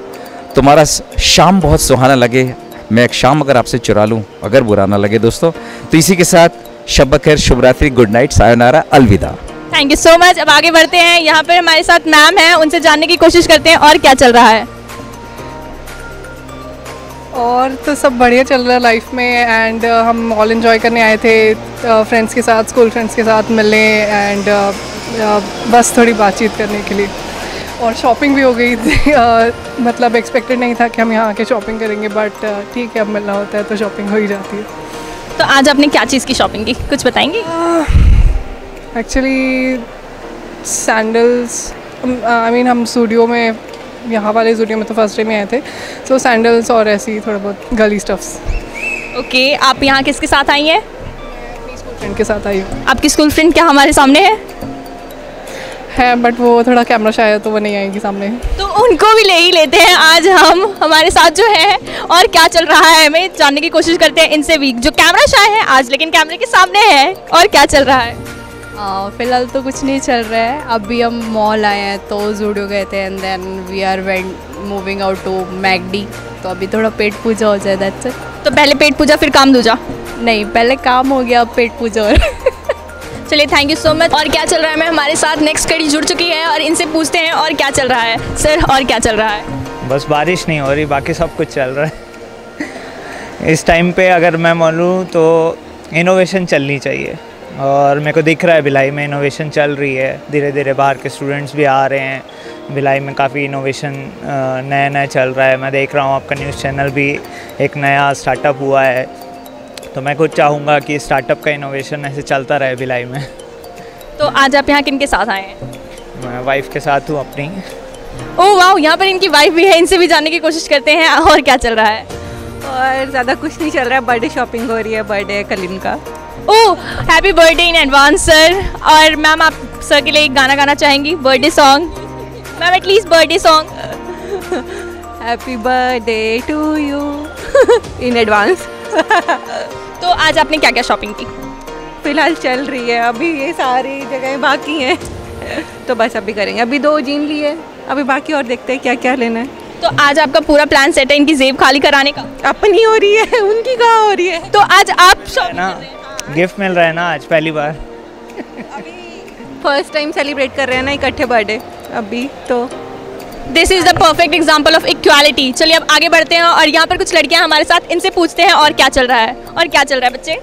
तुम्हारा शाम बहुत सुहाना लगे। मैं एक शाम अगर आपसे चुरा लूँ, अगर बुरा ना लगे दोस्तों तो इसी के साथ, शब खैर शुभ रात्रि, गुड नाइट, सायोनारा, अलविदा। थैंक यू सो मच अब आगे बढ़ते हैं। यहाँ पर हमारे साथ मैम है। उनसे जानने की कोशिश करते हैं और क्या चल रहा है। और तो सब बढ़िया चल रहा है लाइफ में एंड uh, हम ऑल इन्जॉय करने आए थे फ्रेंड्स uh, के साथ स्कूल फ्रेंड्स के साथ मिलने एंड uh, uh, बस थोड़ी बातचीत करने के लिए। और शॉपिंग भी हो गई थी। [laughs] Uh, मतलब एक्सपेक्टेड नहीं था कि हम यहाँ आके शॉपिंग करेंगे बट uh, ठीक है अब मिलना होता है तो शॉपिंग हो ही जाती है। तो आज आपने क्या चीज़ की शॉपिंग की? कुछ बताएँगे? एक्चुअली सैंडल्स आई मीन हम स्टूडियो में यहाँ वाले स्टूडियो में तो फ़र्स्ट डे में आए थे। सो so, सैंडल्स और ऐसी थोड़ा बहुत गली स्टफ्स ओके okay, आप यहाँ किसके साथ आई हैं? स्कूल फ्रेंड के साथ आई हूँ। आपकी स्कूल फ्रेंड क्या हमारे सामने है? है बट वो थोड़ा कैमरा शायद है तो वो नहीं आएगी सामने। तो उनको भी ले ही लेते हैं आज हम हमारे साथ जो है और क्या चल रहा है हमें जानने की कोशिश करते हैं इनसे भी। जो कैमरा शाय है आज लेकिन कैमरे के सामने है और क्या चल रहा है? फ़िलहाल तो कुछ नहीं चल रहा है। अभी हम मॉल आए हैं तो जूडियो गए थे and then we are went moving out to Magadi तो अभी थोड़ा पेट पूजा हो जाए दैट्स इट तो पहले पेट पूजा फिर काम दूजा? नहीं पहले काम हो गया अब पेट पूजा और चलिए थैंक यू सो मच और क्या चल रहा है? मैं हमारे साथ नेक्स्ट कड़ी जुड़ चुकी है और इनसे पूछते हैं और क्या चल रहा है? सर और क्या चल रहा है? बस बारिश नहीं हो रही बाकी सब कुछ चल रहा है। इस टाइम पे अगर मैं बोलूँ तो इनोवेशन चलनी चाहिए। और मेरे को दिख रहा है भिलाई में इनोवेशन चल रही है। धीरे धीरे बाहर के स्टूडेंट्स भी आ रहे हैं। भिलाई में काफ़ी इनोवेशन नया नया चल रहा है। मैं देख रहा हूँ आपका न्यूज़ चैनल भी एक नया स्टार्टअप हुआ है। तो मैं कुछ चाहूँगा कि स्टार्टअप का इनोवेशन ऐसे चलता रहे भिलाई में। तो आज आप यहाँ किन के साथ आए हैं? मैं वाइफ के साथ हूँ अपनी। ओह वाह यहाँ पर इनकी वाइफ भी है। इनसे भी जानने की कोशिश करते हैं। और क्या चल रहा है? और ज़्यादा कुछ नहीं चल रहा। है बर्थडे शॉपिंग हो रही है। बर्थडे कलिन का। ओह happy birthday in advance sir और मैम आप सर के लिए एक गाना गाना चाहेंगी birthday song ma'am at least birthday song happy birthday to you in advance तो आज आपने क्या क्या शॉपिंग की? फ़िलहाल चल रही है अभी ये सारी जगह बाकी हैं। [laughs] तो बस अभी करेंगे। अभी दो जीन लिए अभी बाकी और देखते हैं क्या क्या लेना है। तो आज आपका पूरा प्लान सेट है इनकी जेब खाली कराने का? अपनी हो रही है उनकी कहाँ हो रही है? तो आज आप शॉपिंग ना? गिफ्ट मिल रहा है ना आज पहली बार। फ़र्स्ट टाइम सेलिब्रेट कर रहे हैं ना इकट्ठे बर्थडे अभी तो। This is the perfect example of equality चलिए अब आगे बढ़ते हैं और यहाँ पर कुछ लड़कियाँ हमारे साथ इनसे पूछते हैं और क्या चल रहा है। और क्या चल रहा है बच्चे?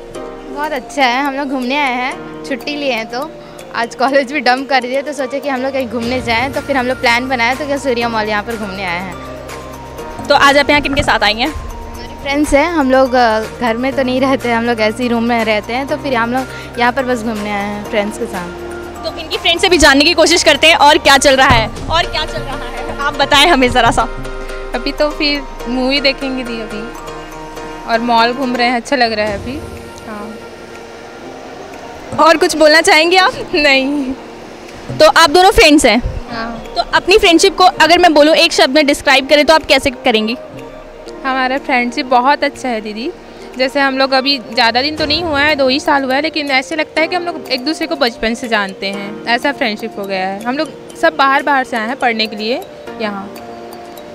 बहुत अच्छा है हम लोग घूमने आए हैं छुट्टी लिए हैं तो। आज कॉलेज भी डंप कर दिए तो सोचे कि हम लोग कहीं घूमने जाएँ तो फिर हम लोग प्लान बनाया तो क्या सूर्या मॉल यहाँ पर घूमने आए हैं। तो आज आप यहाँ किन के साथ आई हैं फ्रेंड्स हैं हम लोग घर में तो नहीं रहते हम लोग ऐसे ही रूम में रहते हैं तो फिर हम लोग यहाँ पर बस घूमने आए हैं फ्रेंड्स के साथ। तो इनकी फ्रेंड से भी जानने की कोशिश करते हैं और क्या चल रहा है? और क्या चल रहा है? आप बताएँ हमें ज़रा सा। अभी तो फिर मूवी देखेंगे दी अभी। और मॉल घूम रहे हैं अच्छा लग रहा है अभी। हाँ। और कुछ बोलना चाहेंगे आप? [laughs] नहीं। तो आप दोनों फ्रेंड्स हैं? हाँ। तो अपनी फ्रेंडशिप को अगर मैं बोलूँ एक शब्द में डिस्क्राइब करें तो आप कैसे करेंगी? हमारा फ्रेंडशिप बहुत अच्छा है दीदी। जैसे हम लोग अभी ज़्यादा दिन तो नहीं हुआ है दो ही साल हुआ है लेकिन ऐसे लगता है कि हम लोग एक दूसरे को बचपन से जानते हैं। ऐसा फ्रेंडशिप हो गया है। हम लोग सब बाहर बाहर से आए हैं पढ़ने के लिए यहाँ।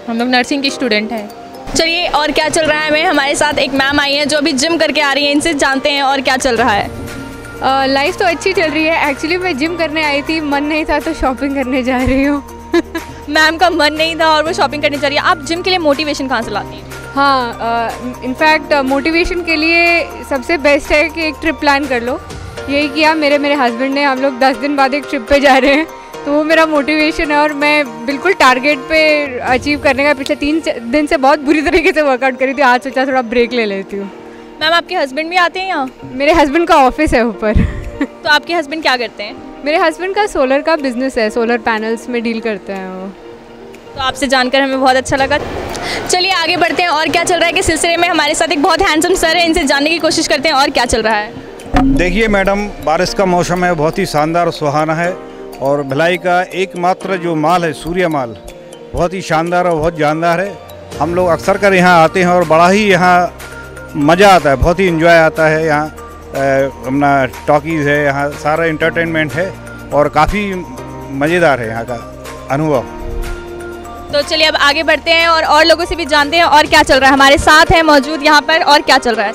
हम लोग नर्सिंग के स्टूडेंट हैं। चलिए और क्या चल रहा है? मैं हमारे साथ एक मैम आई हैं जो अभी जिम करके आ रही हैं। इनसे जानते हैं और क्या चल रहा है। लाइफ तो अच्छी चल रही है। एक्चुअली मैं जिम करने आई थी। मन नहीं था तो शॉपिंग करने जा रही हूँ। [laughs] मैम का मन नहीं था और वो शॉपिंग करने जा रही है। आप जिम के लिए मोटिवेशन कहाँ से लाती हैं? हाँ इनफैक्ट मोटिवेशन के लिए सबसे बेस्ट है कि एक ट्रिप प्लान कर लो। यही किया मेरे मेरे हस्बैंड ने। हम लोग दस दिन बाद एक ट्रिप पे जा रहे हैं। तो वो मेरा मोटिवेशन है और मैं बिल्कुल टारगेट पे अचीव करने का पिछले तीन दिन से बहुत बुरी तरीके से वर्कआउट करी थी। आज सोचा थोड़ा ब्रेक ले लेती हूँ। मैम आपके हस्बैंड भी आते हैं यहाँ? मेरे हस्बैंड का ऑफ़िस है ऊपर। तो आपके हस्बैंड क्या करते हैं? मेरे हस्बैंड का सोलर का बिज़नेस है। सोलर पैनल्स में डील करते हैं वो। तो आपसे जानकर हमें बहुत अच्छा लगा। चलिए आगे बढ़ते हैं, और क्या चल रहा है कि सिलसिले में हमारे साथ एक बहुत हैंडसम सर है, इनसे जानने की कोशिश करते हैं, और क्या चल रहा है? देखिए मैडम, बारिश का मौसम है, बहुत ही शानदार सुहाना है, और भिलाई का एकमात्र जो माल है, सूर्य माल, बहुत ही शानदार और बहुत जानदार है। हम लोग अक्सर कर यहाँ आते हैं, और बड़ा ही यहाँ मज़ा आता है, बहुत ही इन्जॉय आता है यहाँ अपना टॉकीज़ है, यहाँ सारा इंटरटेनमेंट है, और काफ़ी मज़ेदार है यहाँ का अनुभव। तो चलिए अब आगे बढ़ते हैं और और लोगों से भी जानते हैं और क्या चल रहा है। हमारे साथ है मौजूद यहाँ पर और क्या चल रहा है?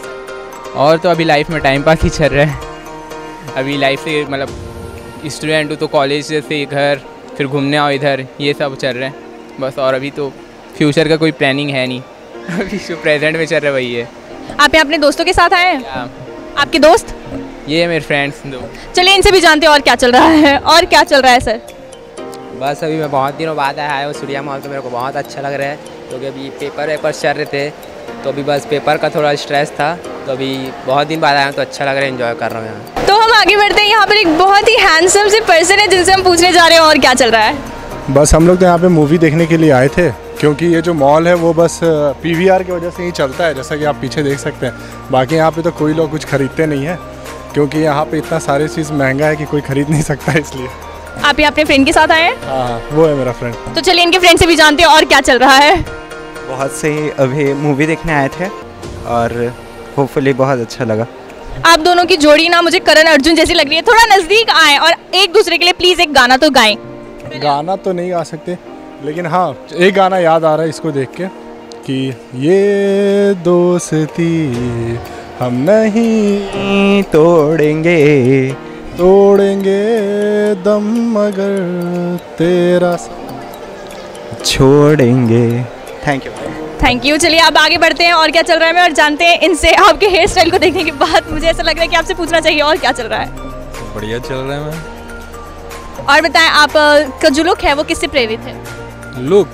और तो अभी लाइफ में टाइम पास ही चल रहा है। अभी लाइफ से मतलब स्टूडेंट हूँ तो कॉलेज से घर फिर घूमने आओ इधर ये सब चल रहा है। बस और अभी तो फ्यूचर का कोई प्लानिंग है नहीं। [laughs] अभी जो प्रेजेंट में चल रहा है वही है। आप यहाँ अपने दोस्तों के साथ आए हैं? हाँ, आपके दोस्त? ये है मेरे फ्रेंड्स दो। चलिए इनसे भी जानते हैं और क्या चल रहा है। और क्या चल रहा है सर बस अभी मैं बहुत दिनों बाद आया हूँ सूर्या मॉल तो मेरे को बहुत अच्छा लग रहा है। क्योंकि अभी पेपर वेपर चल रहे थे तो अभी बस पेपर का थोड़ा स्ट्रेस था तो अभी बहुत दिन बाद आया हूँ तो अच्छा लग रहा है इन्जॉय कर रहा हूँ यहाँ। तो हम आगे बढ़ते हैं। यहाँ पर एक बहुत ही हैंडसम से पर्सन है जिनसे हम पूछने जा रहे हैं और क्या चल रहा है? बस हम लोग तो यहाँ पे मूवी देखने के लिए आए थे क्योंकि ये जो मॉल है वो बस पीवीआर की वजह से ही चलता है जैसा कि आप पीछे देख सकते हैं। बाकी यहाँ पे तो कोई लोग कुछ खरीदते नहीं है क्योंकि यहाँ पे इतना सारे चीज़ महँगा है कि कोई खरीद नहीं सकता इसलिए। आप यहाँ अपने फ्रेंड के साथ आए हैं? हाँ हाँ वो है मेरा फ्रेंड तो चलिए इनके फ्रेंड से भी जानते हैं और क्या चल रहा है। बहुत से अभी मूवी देखने आए थे और होपफुली बहुत अच्छा लगा। आप दोनों की जोड़ी ना मुझे करण अर्जुन जैसी लग रही है। थोड़ा नज़दीक आए और एक दूसरे के लिए प्लीज़ एक गाना तो गाएँ। गाना तो नहीं गा सकते लेकिन हाँ एक गाना याद आ रहा है इसको देख के कि ये दोस्ती हम नहीं तोड़ेंगे। तोड़ेंगे दम मगर तेरा छोड़ेंगे। थैंक यू थैंक यू चलिए अब आगे बढ़ते हैं और क्या चल रहा है? मैं और जानते हैं इनसे आपके हेयर स्टाइल को देखने के बाद मुझे ऐसा लग रहा है कि आपसे पूछना चाहिए और क्या चल रहा है। बढ़िया चल रहा है मैम। और बताएँ आप का जो लुक है वो किससे प्रेरित है? लुक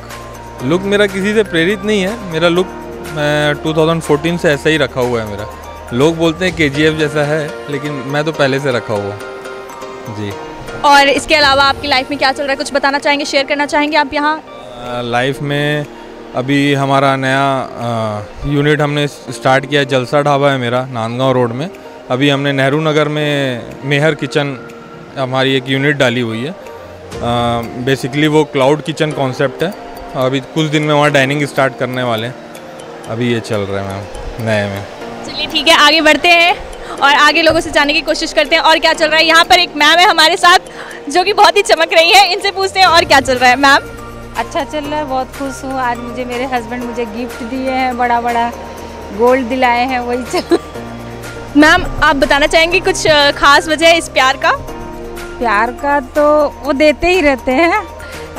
लुक मेरा किसी से प्रेरित नहीं है। मेरा लुक मैं 2014 से ऐसा ही रखा हुआ है मेरा। लोग बोलते हैं के जैसा है लेकिन मैं तो पहले से रखा हुआ हूँ। जी। और इसके अलावा आपकी लाइफ में क्या चल रहा है? कुछ बताना चाहेंगे? शेयर करना चाहेंगे आप यहाँ? लाइफ में अभी हमारा नया यूनिट हमने स्टार्ट किया है, जलसा ढाबा है मेरा नांदगांव रोड में। अभी हमने नेहरू नगर में मेहर किचन हमारी एक यूनिट डाली हुई है। बेसिकली वो क्लाउड किचन कॉन्सेप्ट है। अभी कुछ दिन में वहाँ डाइनिंग स्टार्ट करने वाले हैं। अभी ये चल रहा है मैम नए में। चलिए ठीक है आगे बढ़ते हैं। और आगे लोगों से जानने की कोशिश करते हैं और क्या चल रहा है। यहाँ पर एक मैम है हमारे साथ जो कि बहुत ही चमक रही है। इनसे पूछते हैं और क्या चल रहा है। मैम? अच्छा चल रहा है बहुत खुश हूँ। आज मुझे मेरे हस्बैंड मुझे गिफ्ट दिए हैं बड़ा बड़ा गोल्ड दिलाए हैं वही चल मैम आप बताना चाहेंगे कुछ खास वजह है इस प्यार का? प्यार का तो वो देते ही रहते हैं।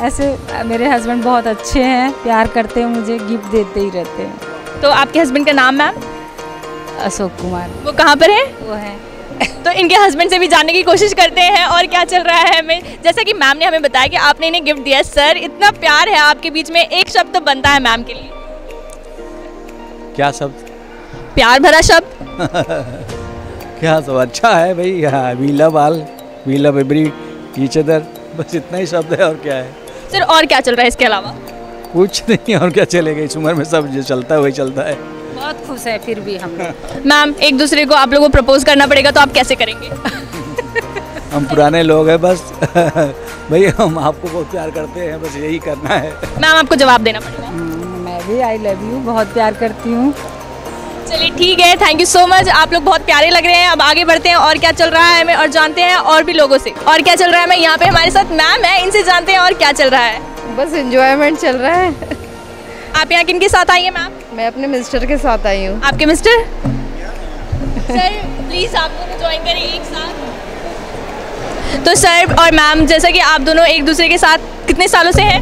ऐसे मेरे हस्बैंड बहुत अच्छे हैं प्यार करते हैं मुझे गिफ्ट देते ही रहते हैं। तो आपके हस्बैंड का नाम मैम? अशोक कुमार। वो कहाँ पर है? वो है। तो इनके हस्बैंड से भी जानने की कोशिश करते हैं और क्या चल रहा है हमें? जैसा कि मैम ने हमें बताया कि आपने इन्हें गिफ्ट दिया सर इतना प्यार है आपके बीच में एक शब्द तो बनता है मैम के लिए। क्या शब्द? प्यार भरा शब्द। [laughs] क्या सब अच्छा है भाई? We love all we love every each other बस इतना ही शब्द है और क्या है? सर और क्या चल रहा है इसके अलावा? कुछ नहीं और क्या चलेगा इस उम्र में सब जो चलता है वही चलता है। बहुत खुश है फिर भी हम मैम एक दूसरे को आप लोगों को प्रपोज करना पड़ेगा तो आप कैसे करेंगे? हम पुराने लोग हैं बस। [laughs] भाई हम आपको बहुत प्यार करते हैं बस यही करना है। मैम आपको जवाब देना पड़ेगा। मैं भी आई लव यू बहुत प्यार करती हूँ। चलिए ठीक है थैंक यू सो मच आप लोग बहुत प्यारे लग रहे हैं अब आगे बढ़ते हैं और क्या चल रहा है हमें और जानते हैं और भी लोगों से। और क्या चल रहा है मैं यहाँ पे हमारे साथ मैम है इनसे जानते हैं और क्या चल रहा है। बस इंजॉयमेंट चल रहा है। आप यहाँ किन के साथ आई हैं मैम? मैं अपने मिस्टर के साथ आई हूँ। आपके मिस्टर? सर प्लीज़ आप दोनों ज्वाइन करें एक साथ। तो सर और मैम जैसा कि आप दोनों एक दूसरे के साथ कितने सालों से हैं?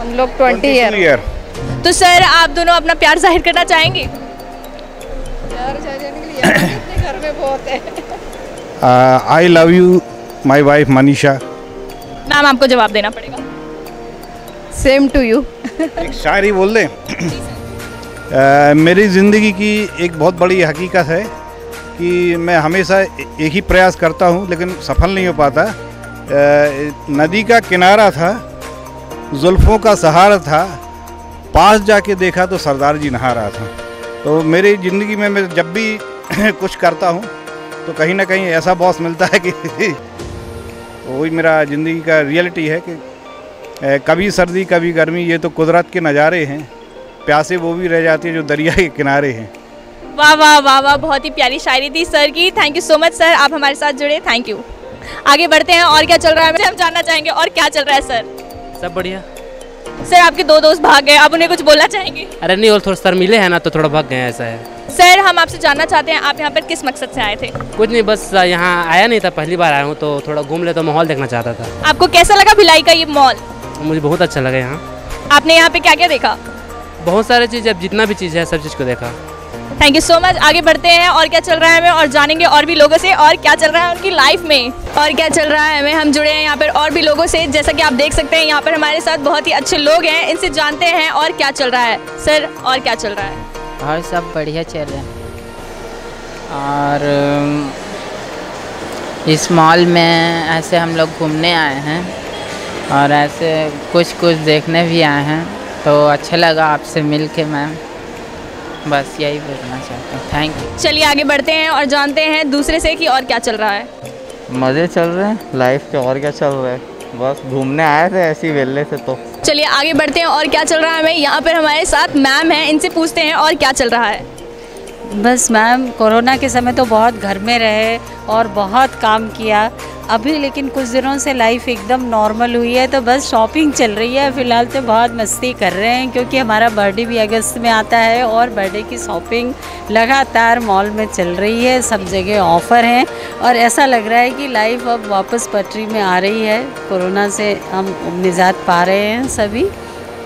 हम लोग ट्वेंटी ईयर तो सर आप दोनों अपना प्यार ज़ाहिर करना चाहेंगे? प्यार जाने के लिए घर में बहुत है। I love you my wife Manisha ma'am आपको जवाब देना पड़ेगा। सेम टू यू एक शायरी बोल दें। मेरी ज़िंदगी की एक बहुत बड़ी हकीकत है कि मैं हमेशा एक ही प्रयास करता हूँ, लेकिन सफल नहीं हो पाता। नदी का किनारा था, जुल्फ़ों का सहारा था, पास जाके देखा तो सरदार जी नहा रहा था। तो मेरी ज़िंदगी में मैं जब भी [coughs] कुछ करता हूँ तो कहीं ना कहीं ऐसा बॉस मिलता है कि [laughs] वही मेरा ज़िंदगी का रियलिटी है कि कभी सर्दी, कभी गर्मी, ये तो कुदरत के नज़ारे हैं। प्यासे वो भी रह जाती है जो दरिया के किनारे हैं। वाह वाह वाह वाह बहुत ही प्यारी शायरी थी सर की। Thank you so much sir आप हमारे साथ जुड़े। थैंक यू आगे बढ़ते हैं और क्या चल रहा है? हम जानना चाहेंगे और क्या चल रहा है सर सब बढ़िया। सर आपके दो दोस्त भाग गए। आप उन्हें कुछ बोलना चाहेंगे? अरे नहीं और थोड़ा सर मिले हैं ना तो थोड़ा भाग गए ऐसा है। सर हम आपसे जानना चाहते हैं आप यहाँ पर किस मकसद से आए थे? कुछ नहीं बस यहाँ आया नहीं था पहली बार आया हूँ तो थोड़ा घूम ले तो माहौल देखना चाहता था। आपको कैसा लगा भिलाई का ये मॉल? मुझे बहुत अच्छा लगा यहाँ। आपने यहाँ पे क्या क्या देखा? बहुत सारे चीज़ अब जितना भी चीज़ है सब चीज़ को देखा। थैंक यू सो मच आगे बढ़ते हैं और क्या चल रहा है हमें और जानेंगे और भी लोगों से और क्या चल रहा है उनकी लाइफ में। और क्या चल रहा है हमें हम जुड़े हैं यहाँ पर और भी लोगों से। जैसा कि आप देख सकते हैं यहाँ पर हमारे साथ बहुत ही अच्छे लोग हैं। इनसे जानते हैं और क्या चल रहा है। सर और क्या चल रहा है? और सब बढ़िया चल रहा है। और इस मॉल में ऐसे हम लोग घूमने आए हैं। और ऐसे कुछ कुछ देखने भी आए हैं। तो अच्छा लगा आपसे मिल के मैम। बस यही बोलना चाहता हूँ। थैंक यू चलिए आगे बढ़ते हैं और जानते हैं दूसरे से कि और क्या चल रहा है। मज़े चल रहे हैं लाइफ के और क्या चल रहा है। बस घूमने आए थे ऐसी ही वेले से तो। चलिए आगे बढ़ते हैं और क्या चल रहा है हमें। यहाँ पर हमारे साथ मैम हैं इनसे पूछते हैं और क्या चल रहा है। बस मैम, कोरोना के समय तो बहुत घर में रहे और बहुत काम किया। अभी लेकिन कुछ दिनों से लाइफ एकदम नॉर्मल हुई है तो बस शॉपिंग चल रही है। फ़िलहाल तो बहुत मस्ती कर रहे हैं, क्योंकि हमारा बर्थडे भी अगस्त में आता है और बर्थडे की शॉपिंग लगातार मॉल में चल रही है, सब जगह ऑफ़र हैं। और ऐसा लग रहा है कि लाइफ अब वापस पटरी में आ रही है। कोरोना से हम निजात पा रहे हैं सभी।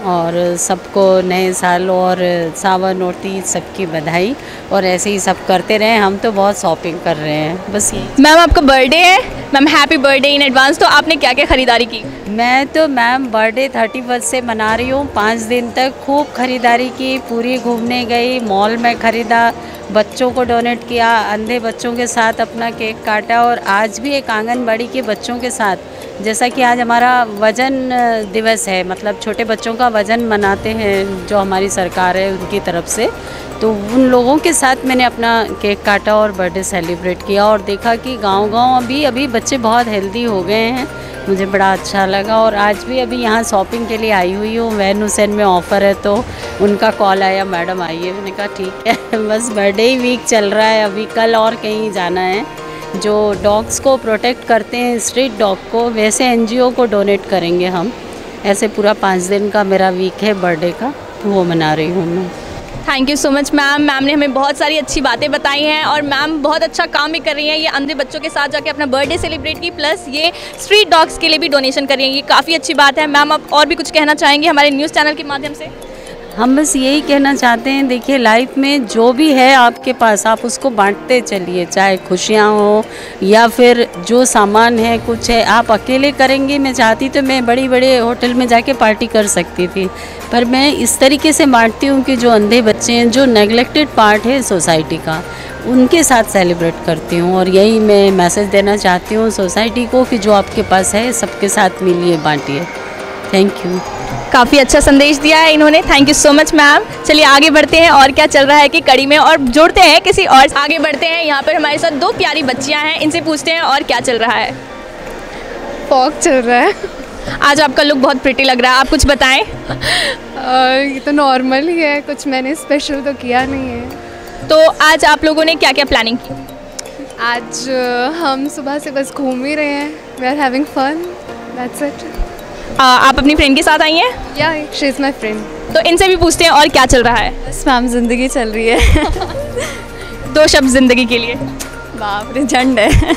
और सबको नए साल और सावन और तीज सबकी बधाई। और ऐसे ही सब करते रहे हम तो बहुत शॉपिंग कर रहे हैं बस ये। मैम आपका बर्थडे है। Ma'am happy birthday in advance तो आपने क्या क्या खरीदारी की? मैं तो मैम बर्थडे थर्टी फ़र्स्ट से मना रही हूँ। पाँच दिन तक खूब खरीदारी की पूरी घूमने गई मॉल में ख़रीदा बच्चों को डोनेट किया, अंधे बच्चों के साथ अपना केक काटा और आज भी एक आंगनबाड़ी के बच्चों के साथ, जैसा कि आज हमारा वज़न दिवस है। मतलब छोटे बच्चों का वज़न मनाते हैं जो हमारी सरकार है उनकी तरफ़ से। तो उन लोगों के साथ मैंने अपना केक काटा और बर्थडे सेलिब्रेट किया और देखा कि गांव-गांव अभी अभी बच्चे बहुत हेल्दी हो गए हैं। मुझे बड़ा अच्छा लगा और आज भी अभी यहाँ शॉपिंग के लिए आई हुई हूँ। वैन हुसैन में ऑफ़र है तो उनका कॉल आया, मैडम आइए। मैंने कहा, ठीक है। [laughs] बस बर्थडे ही वीक चल रहा है। अभी कल और कहीं जाना है। जो डॉग्स को प्रोटेक्ट करते हैं स्ट्रीट डॉग को, वैसे एनजीओ को डोनेट करेंगे हम। ऐसे पूरा पाँच दिन का मेरा वीक है बर्थडे का, वो मना रही हूँ मैं। Thank you so much ma'am ma'am ने हमें बहुत सारी अच्छी बातें बताई हैं और मैम बहुत अच्छा काम भी कर रही हैं। ये अंधे बच्चों के साथ जाके अपना बर्थडे सेलिब्रेट की प्लस ये स्ट्रीट डॉग्स के लिए भी डोनेशन कर रही हैं। ये काफ़ी अच्छी बात है। मैम आप और भी कुछ कहना चाहेंगे हमारे न्यूज़ चैनल के माध्यम से? हम बस यही कहना चाहते हैं, देखिए लाइफ में जो भी है आपके पास, आप उसको बांटते चलिए, चाहे खुशियाँ हो या फिर जो सामान है, कुछ है, आप अकेले करेंगे, मैं चाहती तो मैं बड़ी बड़े होटल में जाके पार्टी कर सकती थी। पर मैं इस तरीके से बांटती हूँ कि जो अंधे बच्चे हैं, जो नेगलेक्टेड पार्ट है सोसाइटी का, उनके साथ सेलिब्रेट करती हूँ और यही मैं मैसेज देना चाहती हूँ सोसाइटी को कि जो आपके पास है, सबके साथ मिलिए, बांटिए। थैंक यू काफ़ी अच्छा संदेश दिया है इन्होंने। Thank you so much ma'am चलिए आगे बढ़ते हैं और क्या चल रहा है कि कड़ी में और जोड़ते हैं किसी और आगे बढ़ते हैं। यहाँ पर हमारे साथ दो प्यारी बच्चियाँ हैं इनसे पूछते हैं और क्या चल रहा है। फॉक चल रहा है। आज आपका लुक बहुत प्रिटी लग रहा है। आप कुछ बताएँ। ये तो नॉर्मल ही है। कुछ मैंने स्पेशल तो किया नहीं है। तो आज आप लोगों ने क्या क्या प्लानिंग की? आज हम सुबह से बस घूम ही रहे हैं। We are having fun that's it आप अपनी फ्रेंड के साथ आई हैं? या शी इज़ माई फ्रेंड तो इनसे भी पूछते हैं और क्या चल रहा है? बस मैम ज़िंदगी चल रही है। [laughs] दो शब्द ज़िंदगी के लिए। बाप रे झंड है।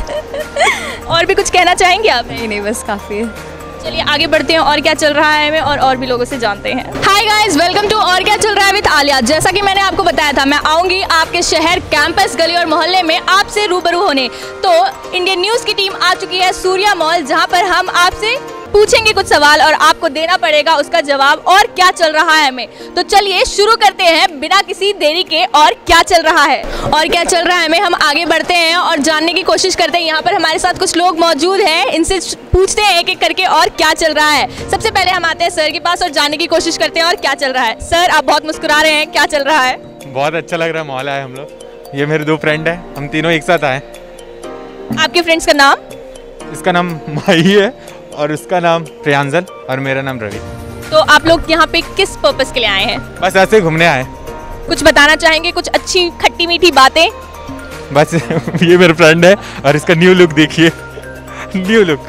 और भी कुछ कहना चाहेंगे आप? नहीं नहीं बस काफ़ी है। चलिए आगे बढ़ते हैं और क्या चल रहा है हमें और और भी लोगों से जानते हैं। हाय गाइस वेलकम टू और क्या चल रहा है विद आलिया। जैसा कि मैंने आपको बताया था मैं आऊँगी आपके शहर कैंपस गली और मोहल्ले में आपसे रूबरू होने। तो इंडियन न्यूज़ की टीम आ चुकी है सूर्या मॉल जहाँ पर हम आपसे पूछेंगे कुछ सवाल और आपको देना पड़ेगा उसका जवाब और क्या चल रहा है हमें? तो चलिए शुरू करते हैं बिना किसी देरी के और क्या चल रहा है? और क्या चल रहा है हमें? हम आगे बढ़ते हैं और जानने की कोशिश करते हैं। यहाँ पर हमारे साथ कुछ लोग मौजूद हैं इनसे पूछते हैं एक एक करके और क्या चल रहा है? सबसे पहले हम आते हैं सर के पास और जानने की कोशिश करते हैं और क्या चल रहा है? सर आप बहुत मुस्कुरा रहे हैं क्या चल रहा है? बहुत अच्छा लग रहा है मॉल आए हम लोग। ये मेरे दो फ्रेंड है हम तीनों एक साथ आए आपके फ्रेंड्स का नाम? इसका नाम माही है। और उसका नाम प्रियांजल और मेरा नाम रवि। तो आप लोग यहाँ पे किस पर्पस के लिए आए हैं? बस ऐसे ही घूमने आए। कुछ बताना चाहेंगे कुछ अच्छी खट्टी मीठी बातें? बस [laughs] ये मेरा फ्रेंड है और इसका न्यू लुक देखिए। न्यू लुक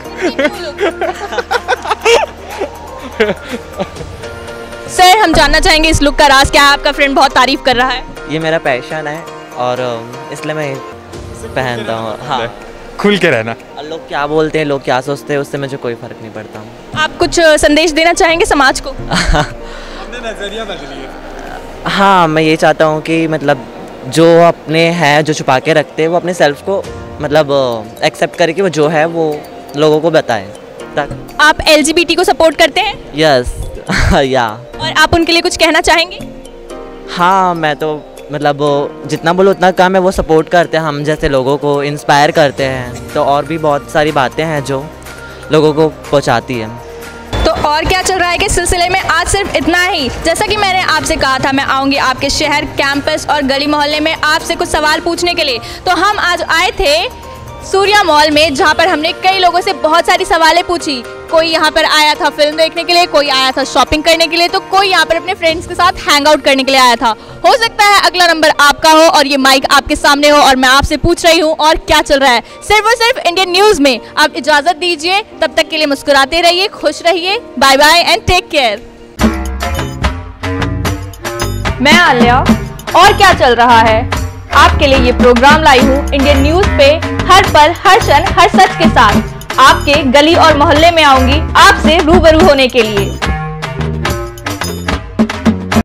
सर हम जानना चाहेंगे इस लुक का राज क्या है? आपका फ्रेंड बहुत तारीफ़ कर रहा है। ये मेरा पैशन है और इसलिए मैं पहनता हूँ। हाँ। खुल के रहना। लोग क्या बोलते हैं लोग क्या सोचते हैं उससे मुझे कोई फ़र्क नहीं पड़ता। आप कुछ संदेश देना चाहेंगे समाज को? नज़रिया बदलिए। [laughs] हाँ मैं ये चाहता हूँ कि मतलब जो अपने हैं जो छुपा के रखते हैं वो अपने सेल्फ को मतलब एक्सेप्ट करके वो जो है वो लोगों को बताए। तक। आप एल को सपोर्ट करते हैं? यस या [laughs] और आप उनके लिए कुछ कहना चाहेंगे? हाँ मैं तो मतलब जितना बोलो उतना कम है, वो सपोर्ट करते हैं हम जैसे लोगों को इंस्पायर करते हैं। तो और भी बहुत सारी बातें हैं जो लोगों को पहुंचाती हैं। तो और क्या चल रहा है कि सिलसिले में आज सिर्फ़ इतना ही? जैसा कि मैंने आपसे कहा था, मैं आऊँगी आपके शहर कैंपस और गली मोहल्ले में आपसे कुछ सवाल पूछने के लिए। तो हम आज आए थे सूर्या मॉल में, जहाँ पर हमने कई लोगों से बहुत सारी सवालें पूछी। कोई यहाँ पर आया था फ़िल्म देखने के लिए, कोई आया था शॉपिंग करने के लिए तो कोई यहाँ पर अपने फ्रेंड्स के साथ हैंग आउट करने के लिए आया था। हो सकता है अगला नंबर आपका हो और ये माइक आपके सामने हो और मैं आपसे पूछ रही हूँ और क्या चल रहा है। सिर्फ़ और सिर्फ़ इंडियन न्यूज़ में आप इजाज़त दीजिए, तब तक के लिए मुस्कुराते रहिए, खुश रहिए। Bye bye and take care मैं आलिया, और क्या चल रहा है? आपके लिए ये प्रोग्राम लाई हूँ इंडियन न्यूज़ पे, हर पल, हर क्षण, हर सच के साथ। आपके गली और मोहल्ले में आऊँगी आपसे रूबरू होने के लिए।